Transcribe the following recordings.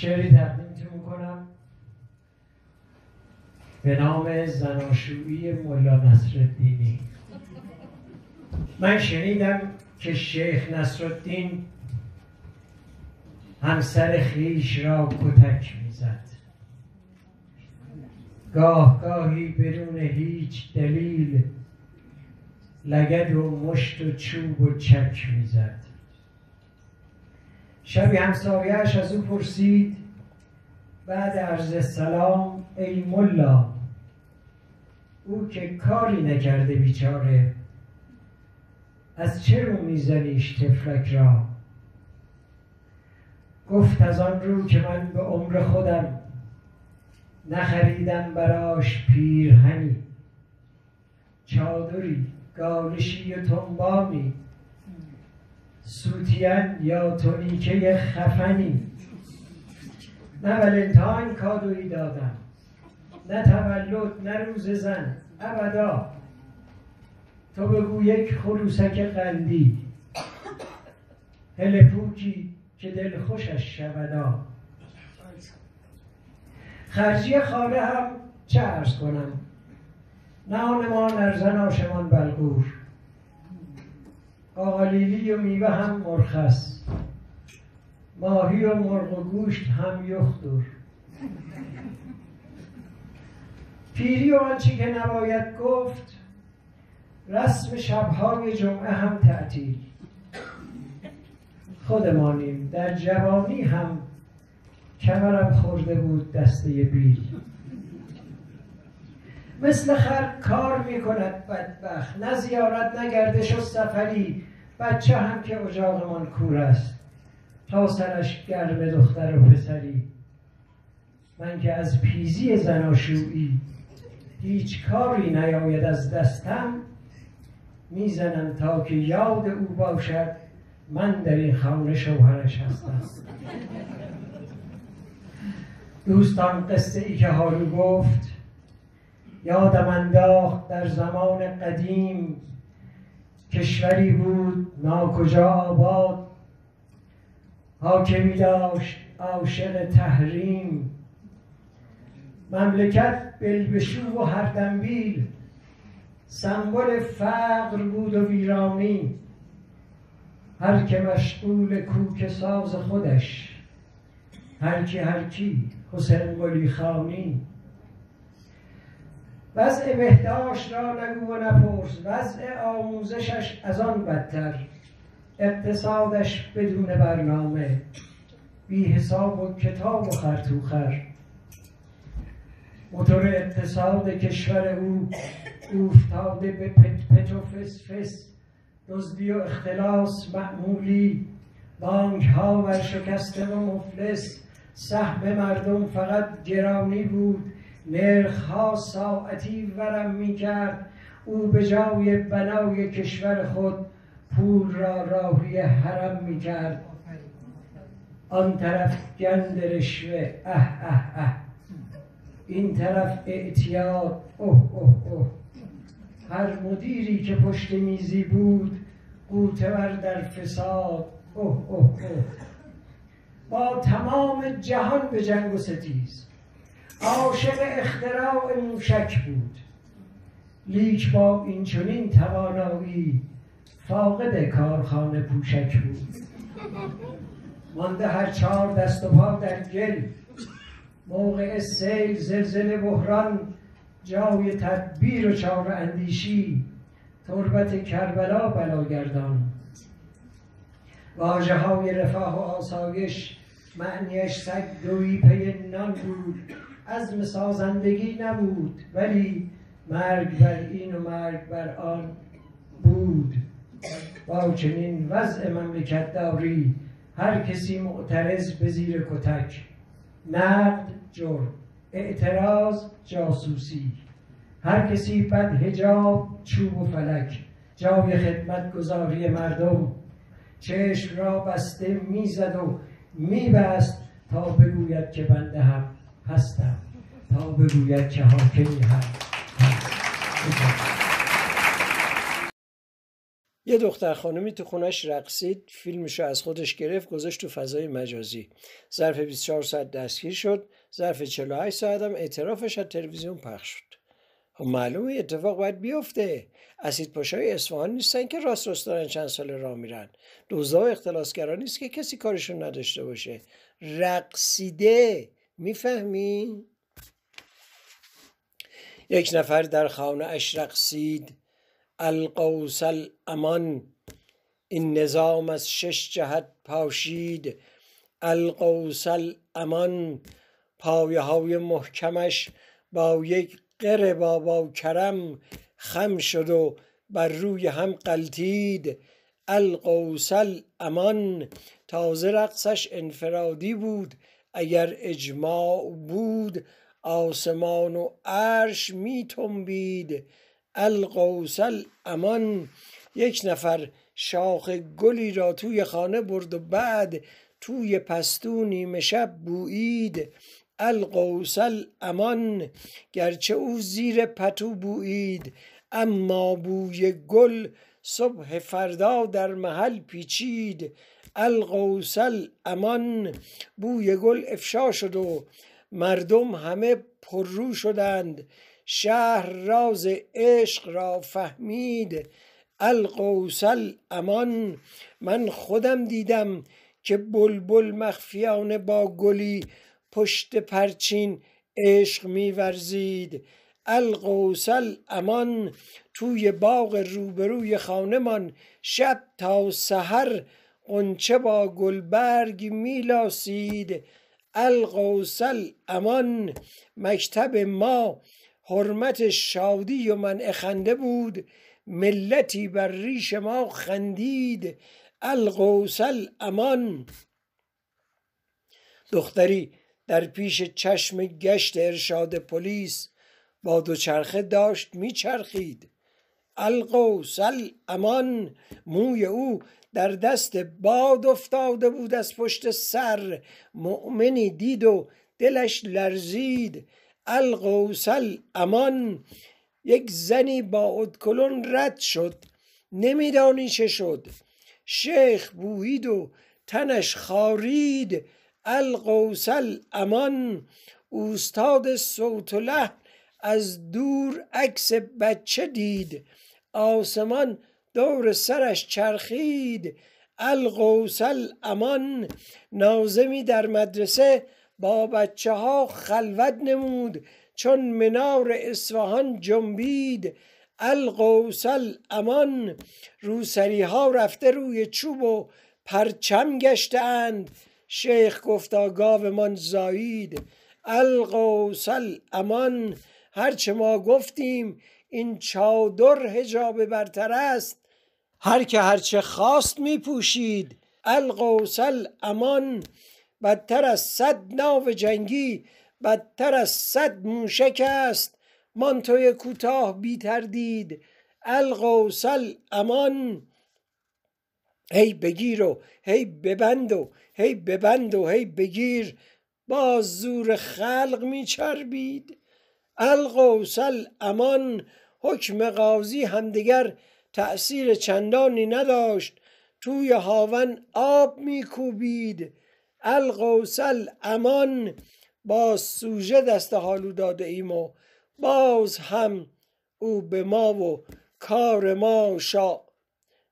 شعری تقدیمتون می‌کنم. به نام زناشویی ملا نصرالدینی. من شنیدم که شیخ نصرالدین همسر خیش را کتک می‌زد. گاه گاهی بدون هیچ دلیل لگد و مشت و چوب و چک می‌زد. شبی همسایهش از او پرسید بعد عرض سلام ای ملا او که کاری نکرده بیچاره از چه رو میزنیش تفلک را؟ گفت از آن رو که من به عمر خودم نخریدم براش پیرهنی چادری گالشی و تنبامی سوتین یا تونیکه خفنی. نه ولنتاین کادویی دادم نه تولد نه روز زن. ابدا. تو بگو یک خروسک قندی. هلپوکی که دل خوشش شودا خرجی خانه هم چه ارز کنم؟ نه ما نرزن آشمان بلگور آقالیلی و میوه هم مرخص. ماهی و مرغ و گوشت هم یختور پیری و آنچه که نباید گفت رسم شبهای جمعه هم تعطیل. خودمانیم در جوانی هم کمرم خورده بود دسته بیل. مثل خر کار می‌کند بدبخت نه زیارت نه گردش و سفری. بچه هم که اجاقمان کور است تا سرش گرم دختر و پسری. من که از پیزی زناشویی هیچ کاری نیاید از دستم می‌زنم تا که یاد او باشد من در این خانه شوهرش هستم. دوستان قصه ای که هارو گفت یادم انداخت در زمان قدیم کشوری بود ناکجا آباد. حاکمی داشت عاشق تحریم. مملکت بلبشو و هر دنبیل. سمبل فقر بود و ویرانی. هر که مشغول کوک ساز خودش هر کی هر کی حسین گلی خانی. وضع بهداشت را نگو و نپرس. وضع آموزشش از آن بدتر. اقتصادش بدون برنامه. بی حساب و کتاب و خرتوخر موتور اقتصاد کشور او افتاده به پت پت و فس فس. دزدی و اختلاس معمولی. بانک ها ورشکسته و مفلس. سهم مردم فقط گرانی بود. نرخ ها ساعتی ورم می کرد او به جای بنای کشور خود پول را راهی حرم می کرد آن طرف گند رشوه. اه اه اه این طرف اعتیاد. اوه اوه اوه. هر مدیری که پشت میزی بود غوطه‌ور در فساد. اوه اوه اوه. با تمام جهان به جنگ و ستیز. عاشق اختراع موشک بود. لیک با این چنین توانایی فاقد کارخانه پوشک بود. مانده هر چهار دست و پا در گل موقع سیل زلزله بحران جای تدبیر و چاره اندیشی تربت کربلا بلاگردان واجه های رفاه و آسایش معنیش سگ دوی پی نان بود. عزم سازندگی نبود ولی مرگ بر این و مرگ بر آن بود. با چنین وضع مملکت داری هر کسی معترض به زیر کتک. نقد جرم اعتراض جاسوسی. هر کسی بد هجاب چوب و فلک. جای خدمت گذاری مردم. چشم را بسته می‌زد و میبست تا بگوید که بنده هم هستم تا بگوید که حاکمی هست. یه دختر خانمی تو خونش رقصید فیلمشو از خودش گرفت گذاشت تو فضای مجازی. ظرف 24 ساعت دستگیر شد ظرف 48 ساعت هم اعترافش از تلویزیون پخش شد. خب معلومه اتفاق باید بیفته. اسید پاشای اصفهان نیستن که راست راست دارن چند سال راه میرن. دوزا و اختلاسگران نیست که کسی کارشون نداشته باشه. رقصیده. می‌فهمی؟ یک نفر در خانه اش رقصید القوس الامان این نظام از شش جهت پاشید. القوس الامان پایه های محکمش با یک قر بابا کرم خم شد و بر روی هم قلتید. القوس الامان تازه رقصش انفرادی بود. اگر اجماع بود آسمان و عرش می تنبید. القوس الامان یک نفر شاخ گلی را توی خانه برد و بعد توی پستو نیمه شب بویید القوس الامان گرچه او زیر پتو بویید اما بوی گل صبح فردا در محل پیچید. القوس الامان بوی گل افشا شد و مردم همه پررو شدند. شهر راز عشق را فهمید. القوس الامان من خودم دیدم که بلبل مخفیانه با گلی پشت پرچین عشق میورزید. القوس الامان توی باغ روبروی خانمان شب تا سحر قنچه با گلبرگ میلاسید. القوس الامان مکتب ما حرمت شادی و من خنده بود. ملتی بر ریش ما خندید. القوس الامان دختری در پیش چشم گشت ارشاد پلیس با دوچرخه داشت میچرخید. القوس الامان موی او در دست باد افتاده بود از پشت سر. مؤمنی دید و دلش لرزید. القوس الامان یک زنی با ادکلون رد شد. نمیدانی چه شد. شیخ بویید و تنش خارید. القوس الامان اوستاد صوت لحن از دور عکس بچه دید. آسمان دور سرش چرخید. القوس الامان نازمی در مدرسه با بچه ها خلوت نمود. چون منار اصفهان جنبید القوس الامان روسری ها رفته روی چوب و پرچم گشتند شیخ گفتا گاومان زایید. القوس الامان هرچه ما گفتیم این چادر هجاب برتر است. هر که هرچه خواست می پوشید القوس الامان بدتر از صد ناو جنگی بدتر از صد موشک است. مانتوی کوتاه بی تردید. القوس الامان هی بگیر و هی ببند و هی ببند و هی بگیر. باز زور خلق میچربید. القوس الامان حکم قاضی همدیگر تأثیر چندانی نداشت. توی هاون آب میکوبید. القوس الامان باز سوژه دست حالو داده ایم و باز هم او به ما و کار ما شا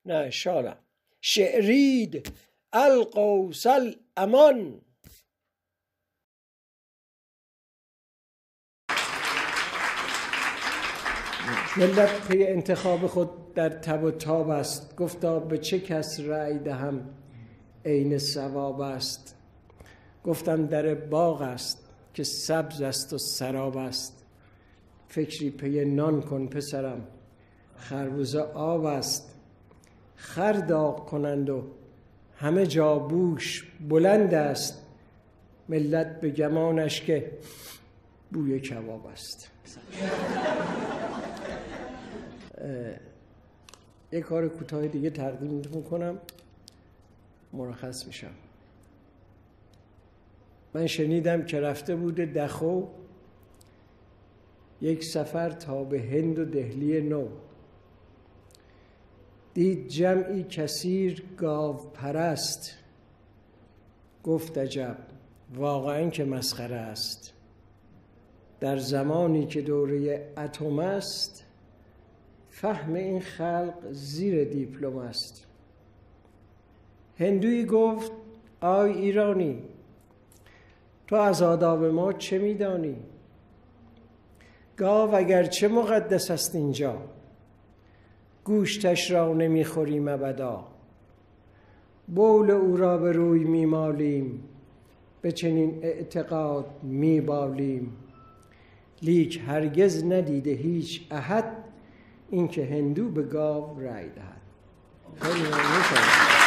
نه شارم. شعرید القوس الامان ملت پی انتخاب خود در تب و تاب است. گفتا به چه کس رأی دهم؟ عین ثواب است. گفتم در باغ است که سبز است و سراب است. فکری پی نان کن پسرم. خربوزه آب است. خر داغ کنند و همه جا بوش بلند است. ملت به گمانش که بوی کباب است. یک کار کوتاه دیگه تقدیم می‌کنم. مرخص میشم. من شنیدم که رفته بوده دخو. یک سفر تا به هند و دهلی نو. دید جمعی کثیر گاو پرست. گفت عجب واقعا که مسخره است. در زمانی که دوره اتم است فهم این خلق زیر دیپلم است. هندوی گفت آی ایرانی تو از آداب ما چه میدانی؟ گاو اگر چه مقدس است اینجا؟ گوشتش را نمی‌خوریم ابدا. بول او را به روی میمالیم به چنین اعتقاد میبالیم. لیک هرگز ندیده هیچ احد اینکه هندو به گاو رای دهد. خیلی